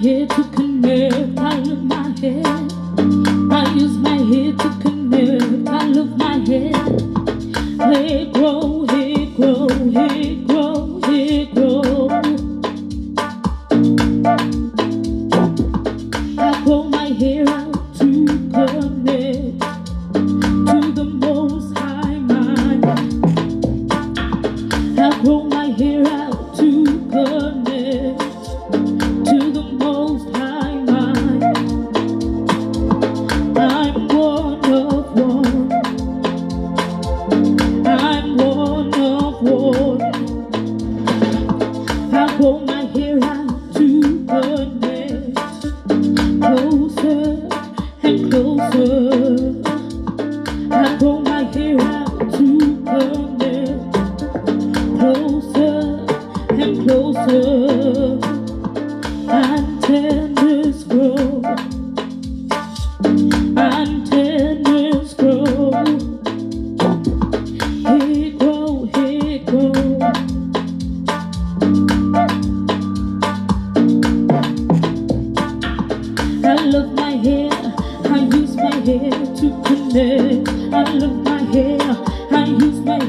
head to connect. I love my head. I use my head to connect. I love my head. They grow, he grow, he grow, he grow. I grow my hair out to connect to the Most High Mind. I grow my hair out. here out to goodness, closer and closer. I pull my hair out.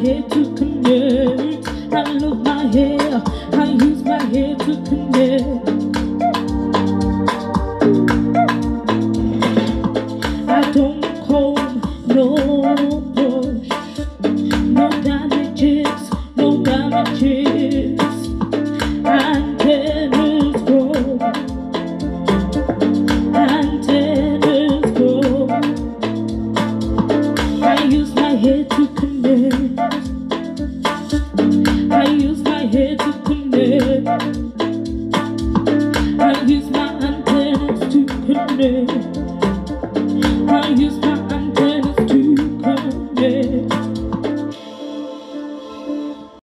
Hair to connect. I love my hair. I use my hair to connect. I don't comb, no brush, no damages, no damages. Antennas grow. Antennas grow. I use my head to connect. I just